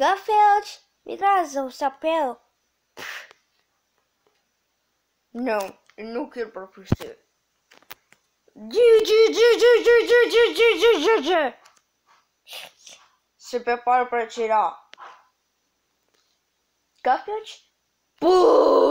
Garfield, me traz o chapéu. Não, eu não quero para você. Se prepara para tirar. Garfield, Pum!